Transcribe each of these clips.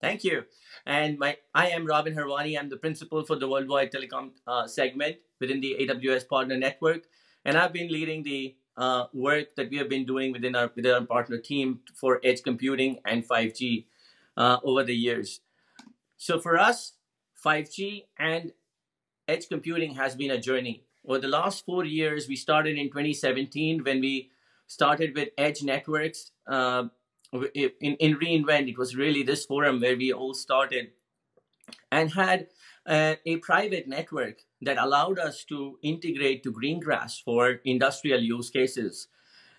Thank you. And my, I am Robin Harwani. I'm the principal for the worldwide telecom uh, segment within the AWS Partner Network, and I've been leading the uh, work that we have been doing within our within our partner team for edge computing and 5G uh, over the years. So for us, 5G and edge computing has been a journey. Over the last four years, we started in 2017 when we started with edge networks. In, in reInvent, it was really this forum where we all started and had uh, a private network that allowed us to integrate to Greengrass for industrial use cases.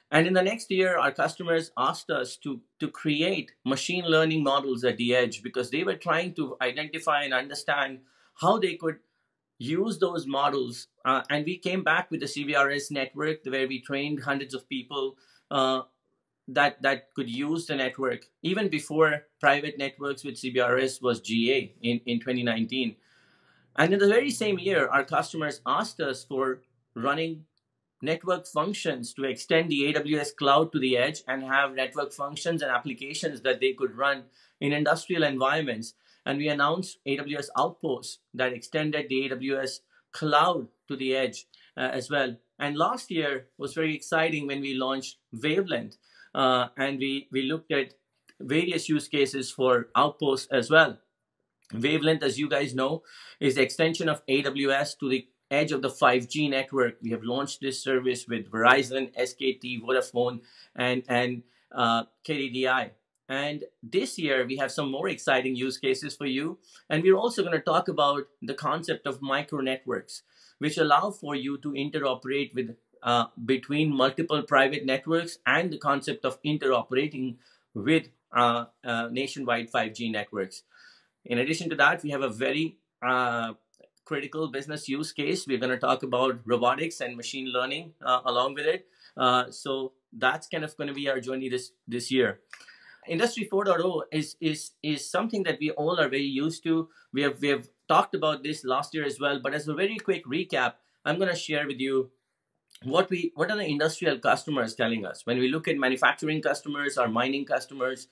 And in the next year, our customers asked us to, to create machine learning models at the edge because they were trying to identify and understand how they could use those models. Uh, and we came back with the CBRS network where we trained hundreds of people uh, that, that could use the network even before private networks with CBRS was GA in, in 2019. And in the very same year, our customers asked us for running network functions to extend the AWS cloud to the edge and have network functions and applications that they could run in industrial environments. And we announced AWS Outposts that extended the AWS cloud to the edge uh, as well. And last year was very exciting when we launched Wavelength, uh, and we, we looked at various use cases for Outposts as well. Wavelength, as you guys know, is the extension of AWS to the edge of the 5G network. We have launched this service with Verizon, SKT, Vodafone, and, and uh, KDDI. And this year, we have some more exciting use cases for you. And we're also going to talk about the concept of micro networks, which allow for you to interoperate with uh, between multiple private networks and the concept of interoperating with uh, uh, nationwide 5G networks. In addition to that, we have a very uh, critical business use case. We're going to talk about robotics and machine learning uh, along with it. Uh, so that's kind of going to be our journey this this year. Industry 4.0 is is is something that we all are very used to. We have we have talked about this last year as well. But as a very quick recap, I'm going to share with you what we what are the industrial customers telling us when we look at manufacturing customers, our mining customers,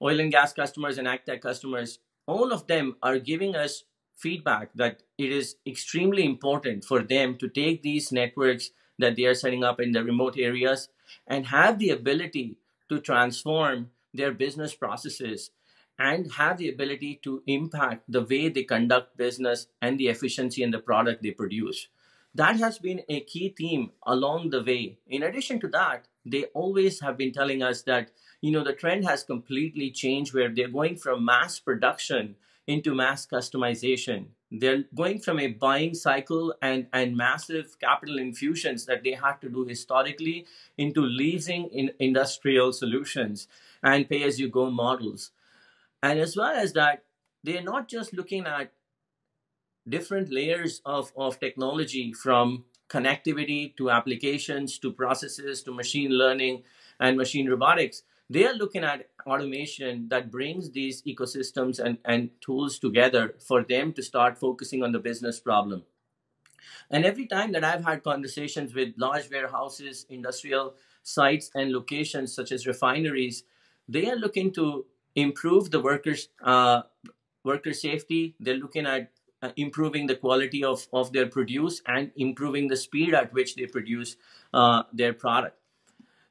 oil and gas customers, and agtech customers. All of them are giving us feedback that it is extremely important for them to take these networks that they are setting up in the remote areas and have the ability to transform their business processes and have the ability to impact the way they conduct business and the efficiency in the product they produce. That has been a key theme along the way. In addition to that, they always have been telling us that you know the trend has completely changed where they're going from mass production into mass customization. They're going from a buying cycle and, and massive capital infusions that they had to do historically into leasing in industrial solutions and pay as you go models. And as well as that, they're not just looking at different layers of, of technology from connectivity to applications to processes to machine learning and machine robotics they are looking at automation that brings these ecosystems and, and tools together for them to start focusing on the business problem. And every time that I've had conversations with large warehouses, industrial sites, and locations such as refineries, they are looking to improve the workers' uh, worker safety. They're looking at uh, improving the quality of, of their produce and improving the speed at which they produce uh, their product.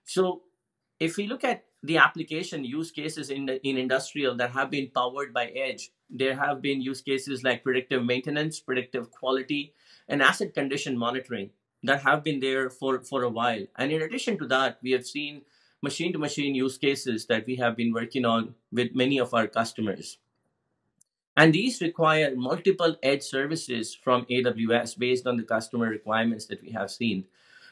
So, if we look at the application use cases in the, in industrial that have been powered by edge there have been use cases like predictive maintenance predictive quality and asset condition monitoring that have been there for for a while and in addition to that we have seen machine to machine use cases that we have been working on with many of our customers and these require multiple edge services from aws based on the customer requirements that we have seen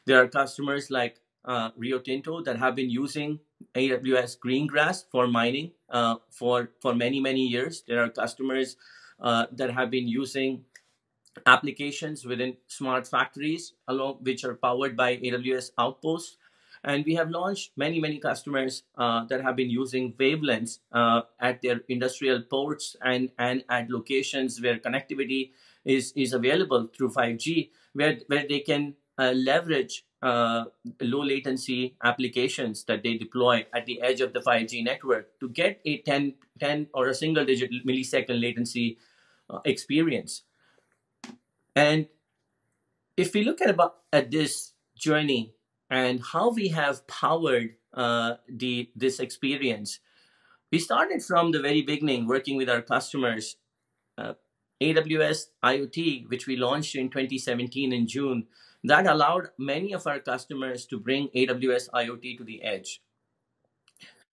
there are customers like uh, Rio Tinto that have been using AWS Greengrass for mining uh, for for many many years. There are customers uh, that have been using applications within smart factories along which are powered by AWS Outposts. And we have launched many, many customers uh, that have been using wavelengths uh, at their industrial ports and, and at locations where connectivity is, is available through 5G, where, where they can uh, leverage uh, low latency applications that they deploy at the edge of the 5G network to get a 10, 10 or a single digit millisecond latency uh, experience. And if we look at about at this journey and how we have powered uh, the this experience, we started from the very beginning working with our customers. Uh, AWS IoT, which we launched in 2017 in June, that allowed many of our customers to bring AWS IoT to the edge.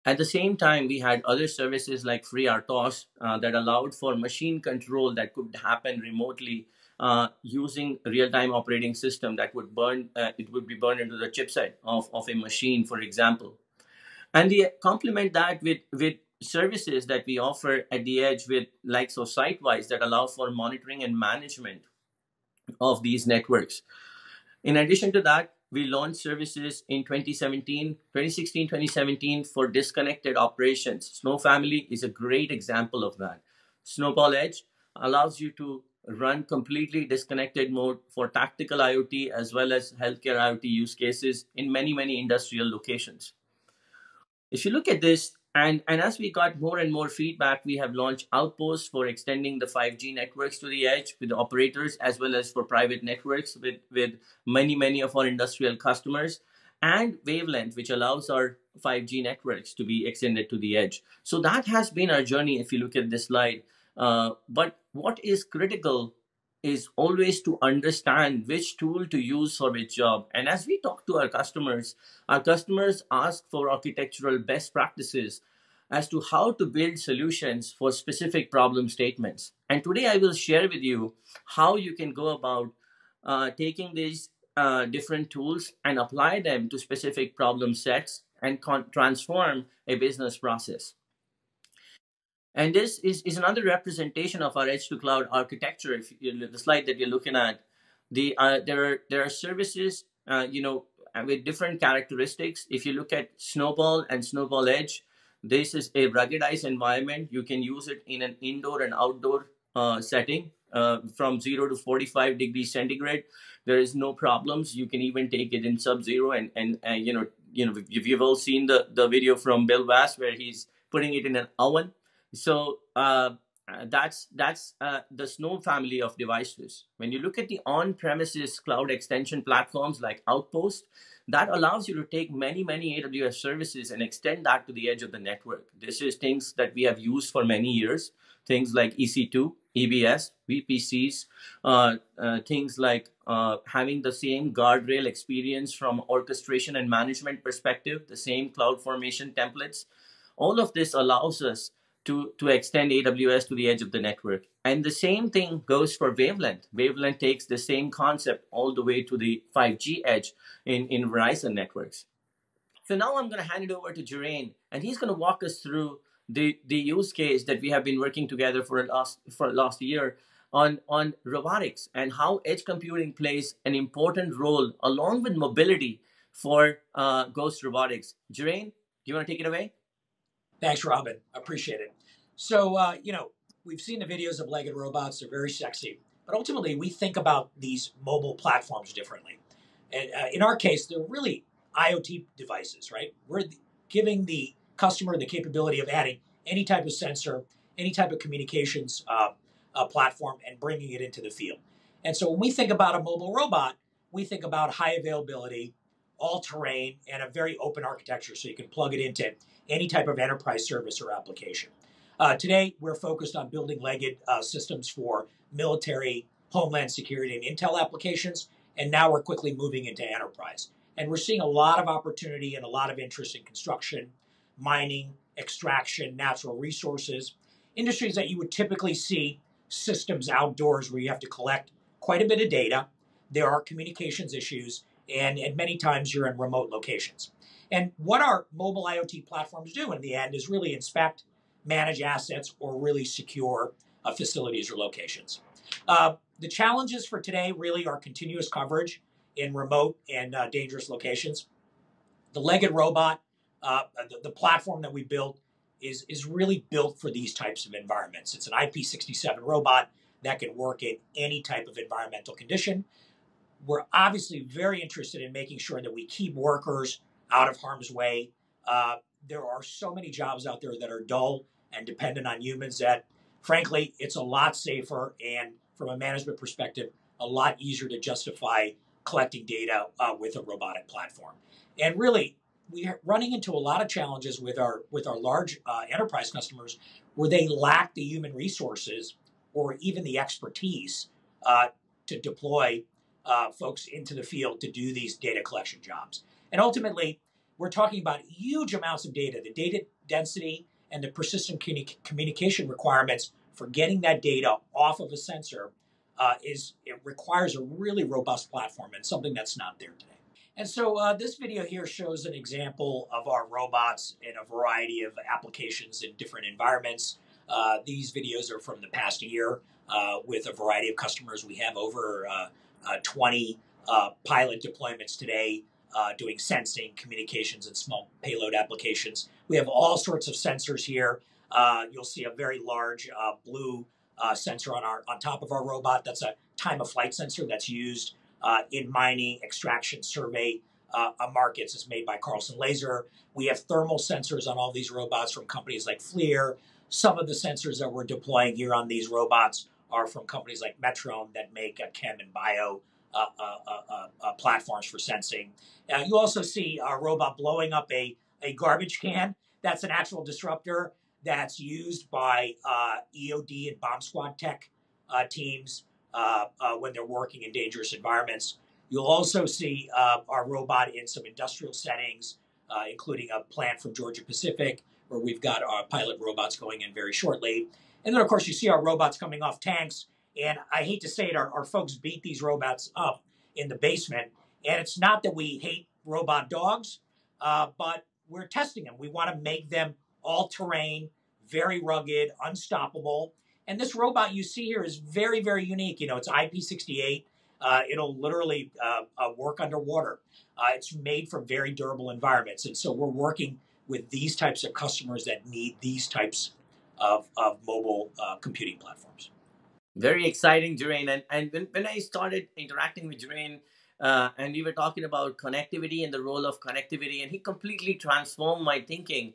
At the same time, we had other services like FreeRTOS uh, that allowed for machine control that could happen remotely uh, using real-time operating system that would burn, uh, it would be burned into the chipset of, of a machine, for example. And we complement that with, with services that we offer at the edge with likes of SiteWise that allow for monitoring and management of these networks. In addition to that, we launched services in 2017, 2016, 2017 for disconnected operations. Snow Family is a great example of that. Snowball Edge allows you to run completely disconnected mode for tactical IoT as well as healthcare IoT use cases in many, many industrial locations. If you look at this, and, and as we got more and more feedback, we have launched Outposts for extending the 5G networks to the edge with the operators, as well as for private networks with, with many, many of our industrial customers, and Wavelength, which allows our 5G networks to be extended to the edge. So that has been our journey if you look at this slide. Uh, but what is critical is always to understand which tool to use for which job. And as we talk to our customers, our customers ask for architectural best practices as to how to build solutions for specific problem statements. And today I will share with you how you can go about uh, taking these uh, different tools and apply them to specific problem sets and transform a business process. And this is, is another representation of our edge to cloud architecture. If you, the slide that you're looking at, the uh, there are there are services, uh, you know, with different characteristics. If you look at Snowball and Snowball Edge, this is a ruggedized environment. You can use it in an indoor and outdoor uh, setting uh, from zero to 45 degrees centigrade. There is no problems. You can even take it in sub-zero and, and, and you know, you know, if you've all seen the, the video from Bill Vass where he's putting it in an oven so uh, that's that's uh, the Snow family of devices. When you look at the on-premises cloud extension platforms like Outpost, that allows you to take many many AWS services and extend that to the edge of the network. This is things that we have used for many years. Things like EC2, EBS, VPCs, uh, uh, things like uh, having the same guardrail experience from orchestration and management perspective, the same cloud formation templates. All of this allows us to, to extend AWS to the edge of the network. And the same thing goes for Wavelength. Wavelength takes the same concept all the way to the 5G edge in, in Verizon networks. So now I'm going to hand it over to Jiren, and he's going to walk us through the, the use case that we have been working together for last for last year on, on robotics and how edge computing plays an important role along with mobility for uh, Ghost Robotics. Jiren, do you want to take it away? Thanks, Robin. Appreciate it. So, uh, you know, we've seen the videos of legged robots, they're very sexy. But ultimately, we think about these mobile platforms differently. And uh, in our case, they're really IoT devices, right? We're giving the customer the capability of adding any type of sensor, any type of communications uh, uh, platform, and bringing it into the field. And so when we think about a mobile robot, we think about high availability, all terrain, and a very open architecture so you can plug it into any type of enterprise service or application. Uh, today, we're focused on building legged uh, systems for military, homeland security, and intel applications, and now we're quickly moving into enterprise. And we're seeing a lot of opportunity and a lot of interest in construction, mining, extraction, natural resources, industries that you would typically see systems outdoors where you have to collect quite a bit of data. There are communications issues, and, and many times you're in remote locations. And what our mobile IoT platforms do in the end is really inspect, manage assets, or really secure uh, facilities or locations. Uh, the challenges for today really are continuous coverage in remote and uh, dangerous locations. The legged robot, uh, the, the, platform that we built, is, is really built for these types of environments. It's an IP67 robot that can work in any type of environmental condition we're obviously very interested in making sure that we keep workers out of harm's way. Uh, there are so many jobs out there that are dull and dependent on humans that, frankly, it's a lot safer and, from a management perspective, a lot easier to justify collecting data uh, with a robotic platform. And really, we're running into a lot of challenges with our with our large uh, enterprise customers where they lack the human resources or even the expertise uh, to deploy uh, folks into the field to do these data collection jobs. And ultimately, we're talking about huge amounts of data, the data density and the persistent communi- communication requirements for getting that data off of a sensor uh, is it requires a really robust platform and something that's not there today. And so uh, this video here shows an example of our robots in a variety of applications in different environments. Uh, these videos are from the past year uh, with a variety of customers. We have over uh, uh, 20 uh, pilot deployments today doing sensing, communications, and small payload applications. We have all sorts of sensors here. you'll see a very large blue sensor on our on top of our robot. That's a time of flight sensor that's used in mining, extraction, survey uh, markets is made by Carlson Laser. We have thermal sensors on all these robots from companies like FLIR. Some of the sensors that we're deploying here on these robots are from companies like Metrome that make uh, chem and bio uh, uh, uh, platforms for sensing. you also see a robot blowing up a, a garbage can. That's an actual disruptor that's used by EOD and bomb squad tech teams uh, uh, when they're working in dangerous environments. You'll also see uh, our robot in some industrial settings, uh, including a plant from Georgia Pacific, where we've got our pilot robots going in very shortly. And then, of course, you see our robots coming off tanks. And I hate to say it, our, our folks beat these robots up in the basement. And it's not that we hate robot dogs, uh, but we're testing them. We want to make them all terrain, very rugged, unstoppable. And this robot you see here is very, very unique. You know, it's IP68. Uh, it'll literally uh, uh, work underwater. Uh, it's made for very durable environments. And so we're working with these types of customers that need these types of, of mobile uh, computing platforms. Very exciting, Jiren. And, and when, when I started interacting with Jiren, uh, and we were talking about connectivity and the role of connectivity, and he completely transformed my thinking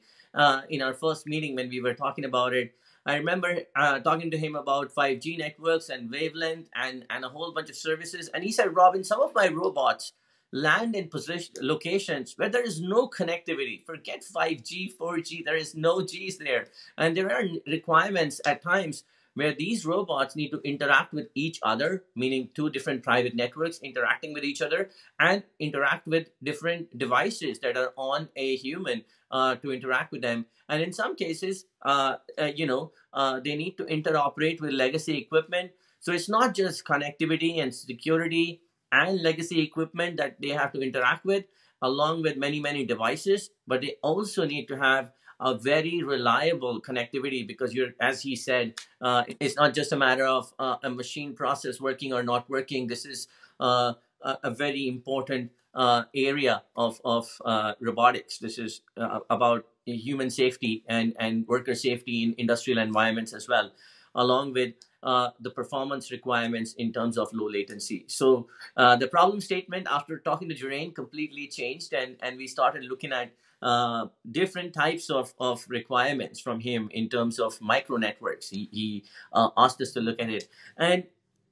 in our first meeting when we were talking about it. I remember uh, talking to him about 5G networks and wavelength and, and a whole bunch of services. And he said, Robin, some of my robots land in position locations where there is no connectivity. Forget 5G, 4G, there is no G's there. And there are requirements at times where these robots need to interact with each other, meaning two different private networks interacting with each other, and interact with different devices that are on a human uh, to interact with them. And in some cases, uh, uh, you know, uh, they need to interoperate with legacy equipment. So it's not just connectivity and security and legacy equipment that they have to interact with, along with many, many devices, but they also need to have a very reliable connectivity because you're, as he said, uh, it's not just a matter of uh, a machine process working or not working. This is uh, a, a, very important uh, area of of uh, robotics. This is uh, about human safety and and worker safety in industrial environments as well, along with uh, the performance requirements in terms of low latency. So uh, the problem statement after talking to Jiren completely changed and, and we started looking at uh, different types of, of requirements from him in terms of micro networks. He, he uh, asked us to look at it. And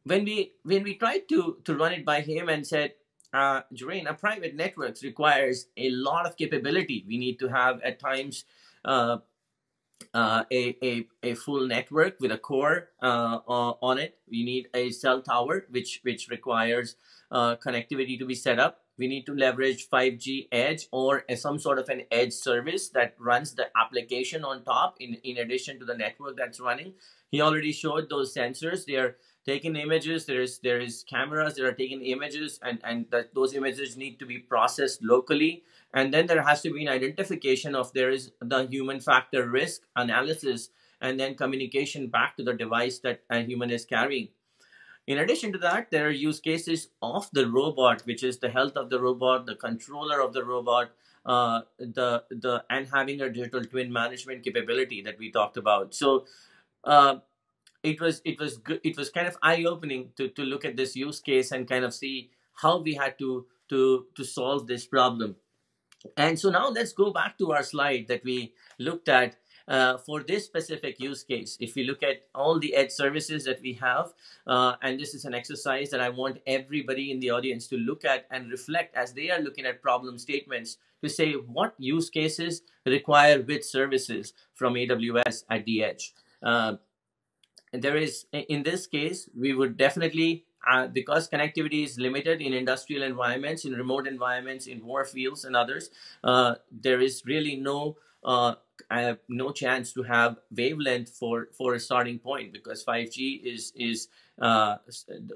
when we when we tried to, to run it by him and said, uh, Jiren, a private networks requires a lot of capability. We need to have at times uh, uh, a, a, a full network with a core uh, on it. We need a cell tower, which, which requires uh, connectivity to be set up. We need to leverage 5G edge or some sort of an edge service that runs the application on top in, in addition to the network that's running. He already showed those sensors. They are taking images. There is there is cameras that are taking images, and and that those images need to be processed locally and then there has to be an identification of there is the human factor risk analysis and then communication back to the device that a human is carrying in addition to that there are use cases of the robot which is the health of the robot the controller of the robot uh, the the and having a digital twin management capability that we talked about so uh, it was it was good it was kind of eye opening to to look at this use case and kind of see how we had to to to solve this problem. And so now let's go back to our slide that we looked at uh, for this specific use case. If we look at all the edge services that we have, uh, and this is an exercise that I want everybody in the audience to look at and reflect as they are looking at problem statements to say what use cases require which services from AWS at the edge. Uh, there is, in this case, we would definitely uh, because connectivity is limited in industrial environments, in remote environments, in war fields and others, uh, there is really no uh, no chance to have wavelength for for a starting point because 5G is is uh,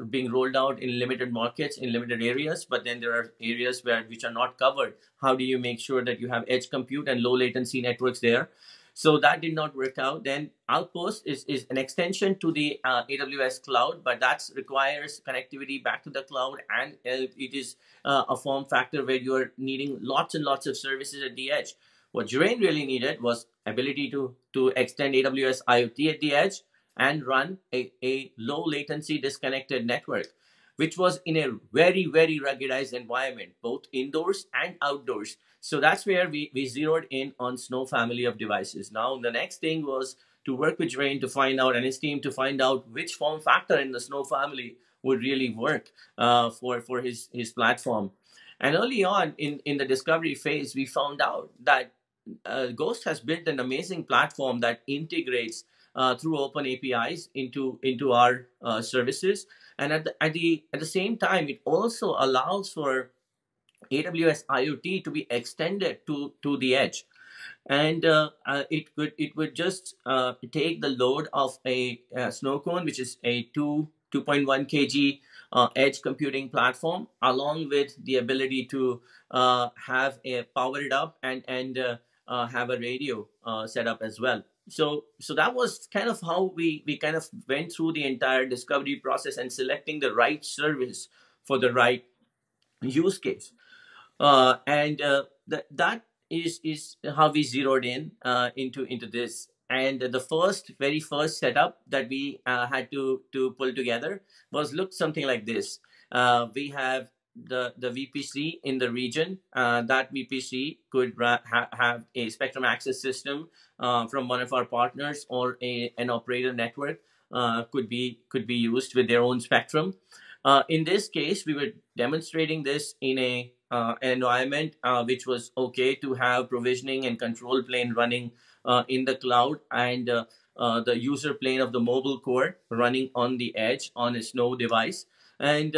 being rolled out in limited markets in limited areas but then there are areas where which are not covered. How do you make sure that you have edge compute and low latency networks there so that did not work out. Then outpost is, is an extension to the uh, aws cloud but that requires connectivity back to the cloud and uh, it is uh, a form factor where you are needing lots and lots of services at the edge. What Jiren really needed was ability to, to extend AWS IoT at the edge and run a, a low latency disconnected network, which was in a very, very ruggedized environment, both indoors and outdoors. So that's where we, we zeroed in on Snow family of devices. Now, the next thing was to work with Jiren to find out and his team to find out which form factor in the Snow family would really work uh, for, for his, his platform. And early on in, in the discovery phase, we found out that uh, Ghost has built an amazing platform that integrates uh, through open APIs into into our uh, services, and at the, at the at the same time, it also allows for AWS IoT to be extended to to the edge, and uh, uh, it would it would just uh, take the load of a, a Snowcone, which is a two 2.1 kg uh, edge computing platform, along with the ability to uh, have a power it up and and uh, have a radio set up as well. So, so that was kind of how we we kind of went through the entire discovery process and selecting the right service for the right use case, uh, and uh, that that is is how we zeroed in uh, into into this. And the first, very first setup that we uh, had to to pull together was look something like this. Uh, we have the, the VPC in the region. Uh, that VPC could ha- have a spectrum access system uh, from one of our partners or a, an operator network uh, could be could be used with their own spectrum. Uh, in this case, we were demonstrating this in a uh, an environment uh, which was okay to have provisioning and control plane running in the cloud and the user plane of the mobile core running on the edge on a snow device. And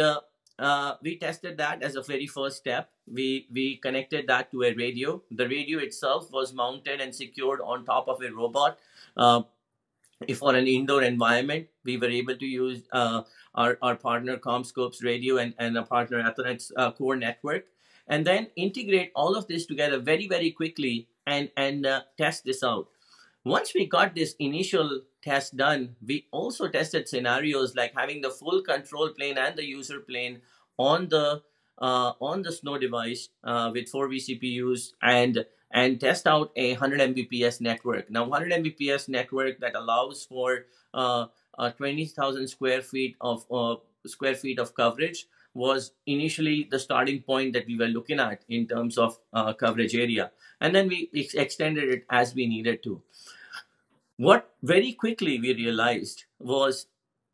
uh, we tested that as a very first step. We we connected that to a radio. The radio itself was mounted and secured on top of a robot. Uh, if for an indoor environment, we were able to use uh, our, our partner CommScope's radio and, and a partner Athonet's uh, core network, and then integrate all of this together very, very quickly and, and uh, test this out. Once we got this initial test done, we also tested scenarios like having the full control plane and the user plane on the uh, on the Snow device uh, with four vCPUs and and test out a 100 Mbps network. Now, 100 Mbps network that allows for uh, 20,000 square feet of uh, square feet of coverage was initially the starting point that we were looking at in terms of uh, coverage area, and then we ex- extended it as we needed to. What very quickly we realized was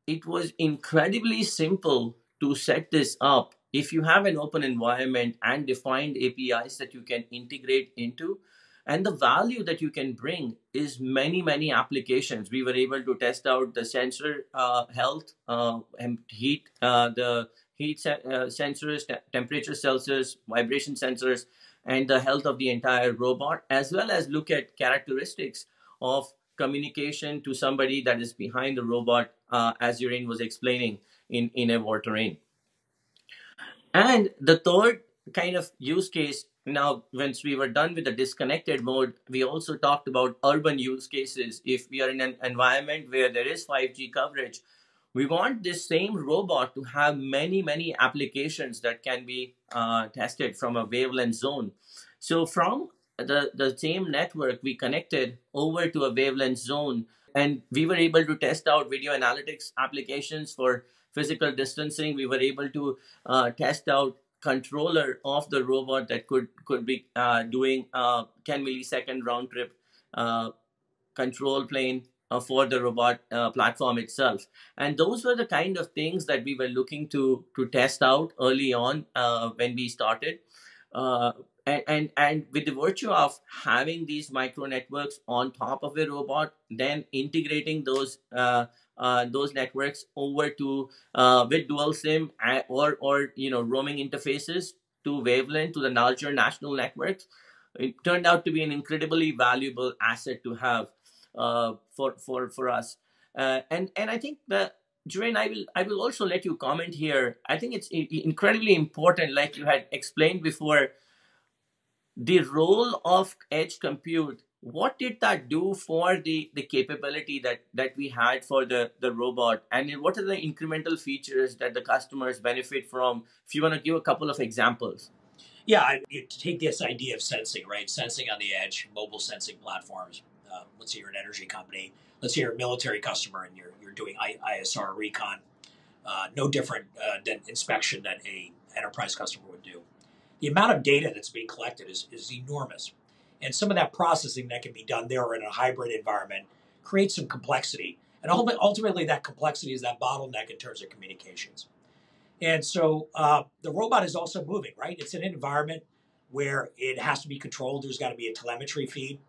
it was incredibly simple to set this up. If you have an open environment and defined APIs that you can integrate into, and the value that you can bring is many many applications we were able to test out the sensor uh, health uh, and heat uh, the heat se- uh, sensors te- temperature sensors vibration sensors and the health of the entire robot as well as look at characteristics of communication to somebody that is behind the robot, uh, as Jiren was explaining in, in a war terrain. And the third kind of use case now, once we were done with the disconnected mode, we also talked about urban use cases. If we are in an environment where there is 5G coverage, we want this same robot to have many, many applications that can be uh, tested from a wavelength zone. So, from the, the same network we connected over to a wavelength zone and we were able to test out video analytics applications for physical distancing. We were able to uh, test out controller of the robot that could could be uh, doing uh, 10 millisecond round trip uh, control plane uh, for the robot uh, platform itself. And those were the kind of things that we were looking to to test out early on uh, when we started. Uh, and, and and with the virtue of having these micro networks on top of a robot, then integrating those uh, uh, those networks over to uh, with dual SIM or or you know roaming interfaces to wavelength to the larger national networks, it turned out to be an incredibly valuable asset to have uh, for for for us. Uh, and and I think that I will I will also let you comment here. I think it's incredibly important, like you had explained before, the role of edge compute. What did that do for the the capability that that we had for the the robot, and what are the incremental features that the customers benefit from? If you want to give a couple of examples. Yeah, I, you take this idea of sensing, right? Sensing on the edge, mobile sensing platforms um, let's say you're an energy company, let's say you're a military customer and you're, you're doing ISR recon, uh, no different uh, than inspection that a enterprise customer would do. The amount of data that's being collected is, is enormous. And some of that processing that can be done there in a hybrid environment creates some complexity. And ultimately, that complexity is that bottleneck in terms of communications. And so uh, the robot is also moving, right? It's in an environment where it has to be controlled. There's got to be a telemetry feed.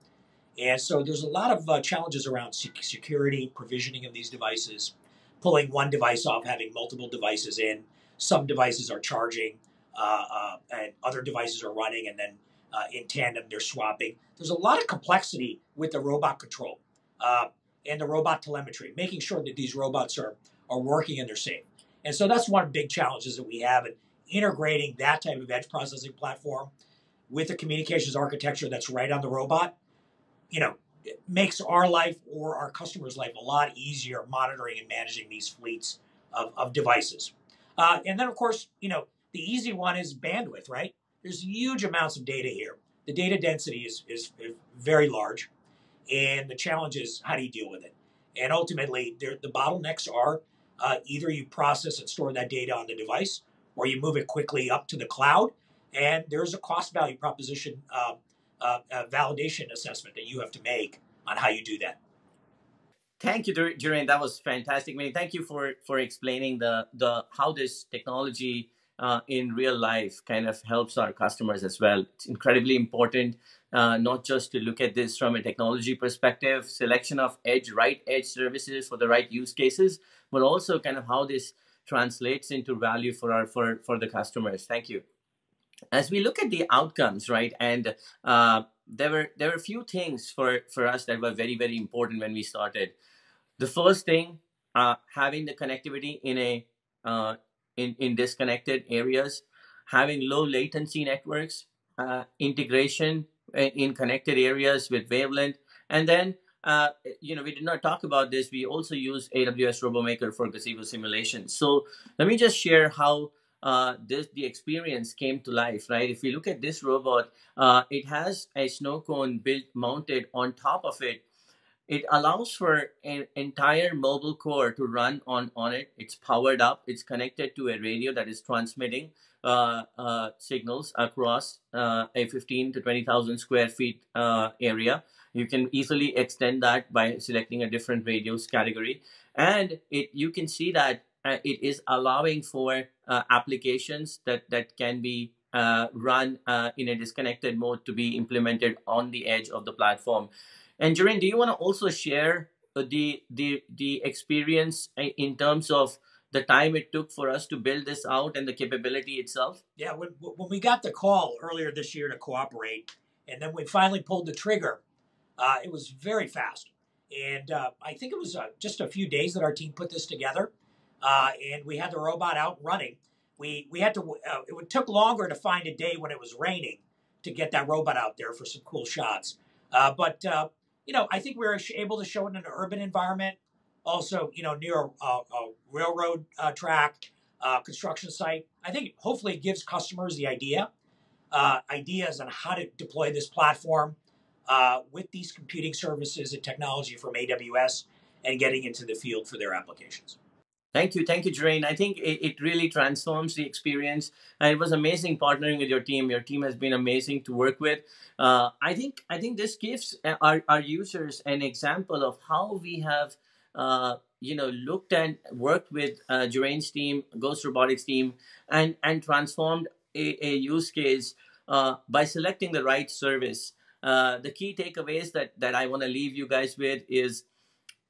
And so there's a lot of uh, challenges around security, provisioning of these devices, pulling one device off, having multiple devices in. Some devices are charging, and other devices are running, and then uh, in tandem they're swapping. There's a lot of complexity with the robot control uh, and the robot telemetry, making sure that these robots are, are working and they're safe. And so that's one of the big challenges that we have in integrating that type of edge processing platform with a communications architecture that's right on the robot you know, it makes our life or our customers' life a lot easier monitoring and managing these fleets of, of devices. Uh, and then, of course, you know, the easy one is bandwidth, right? There's huge amounts of data here. The data density is, is, very large. And the challenge is how do you deal with it? And ultimately, the bottlenecks are uh, either you process and store that data on the device or you move it quickly up to the cloud. And there's a cost value proposition uh, uh, validation assessment that you have to make on how you do that. Thank you, Jiren. That was fantastic. I mean, thank you for for explaining the the how this technology uh, in real life kind of helps our customers as well. It's incredibly important, uh, not just to look at this from a technology perspective, selection of edge, right edge services for the right use cases, but also kind of how this translates into value for our for for the customers. Thank you as we look at the outcomes, right, and uh, there were there were a few things for for us that were very very important when we started. The first thing, uh, having the connectivity in a uh, in in disconnected areas, having low latency networks, uh, integration in connected areas with wavelength, and then uh, you know, we did not talk about this. We also use AWS RoboMaker for gazebo simulation. So let me just share how uh, this the experience came to life, right? If you look at this robot, uh, it has a Snowcone built mounted on top of it. It allows for an entire mobile core to run on on it. It's powered up. It's connected to a radio that is transmitting uh, uh signals across uh, a 15 to 20,000 square feet uh, area. You can easily extend that by selecting a different radios category, and it you can see that uh, it is allowing for uh, applications that, that can be uh, run uh, in a disconnected mode to be implemented on the edge of the platform. And Jiren, do you want to also share the, the, the experience in terms of the time it took for us to build this out and the capability itself? Yeah, when, when we got the call earlier this year to cooperate, and then we finally pulled the trigger, uh, it was very fast. And uh, I think it was uh, just a few days that our team put this together uh, and we had the robot out running. We we had to. Uh, it took longer to find a day when it was raining to get that robot out there for some cool shots. Uh, but uh, you know, I think we were able to show it in an urban environment, also you know near a, a railroad uh, track, uh, construction site. I think hopefully it gives customers the idea, ideas on how to deploy this platform with these computing services and technology from AWS and getting into the field for their applications. Thank you, thank you, Jiren. I think it, it really transforms the experience, and it was amazing partnering with your team. Your team has been amazing to work with. Uh, I think I think this gives our, our users an example of how we have uh, you know looked and worked with uh, team, Ghost Robotics team, and and transformed a, a use case uh, by selecting the right service. Uh, the key takeaways that that I want to leave you guys with is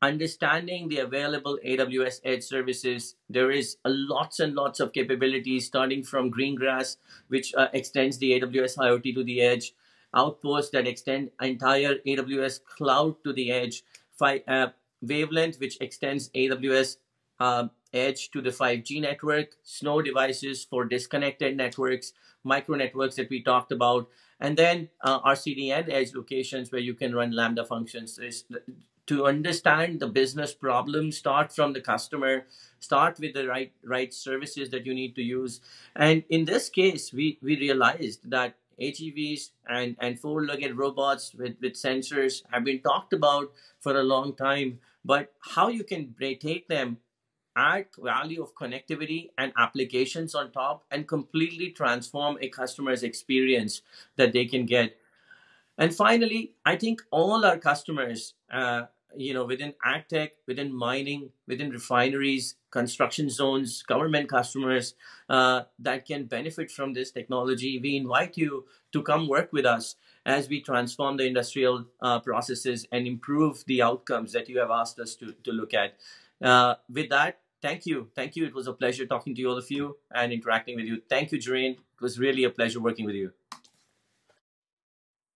understanding the available AWS Edge services, there is lots and lots of capabilities starting from Greengrass, which uh, extends the AWS IoT to the edge, Outposts that extend entire AWS cloud to the edge, Fi- uh, Wavelength, which extends AWS uh, edge to the 5G network, Snow devices for disconnected networks, micro networks that we talked about, and then uh, our CDN edge locations where you can run Lambda functions. There's, to understand the business problem start from the customer start with the right right services that you need to use and in this case we we realized that AGVs and, and four-legged robots with, with sensors have been talked about for a long time, but how you can take them, add value of connectivity and applications on top, and completely transform a customer's experience that they can get. And finally, I think all our customers uh, you know, within agtech, within mining, within refineries, construction zones, government customers uh, that can benefit from this technology. We invite you to come work with us as we transform the industrial uh, processes and improve the outcomes that you have asked us to, to look at. Uh, with that, thank you. Thank you. It was a pleasure talking to all of you, and interacting with you. Thank you, Jiren. It was really a pleasure working with you.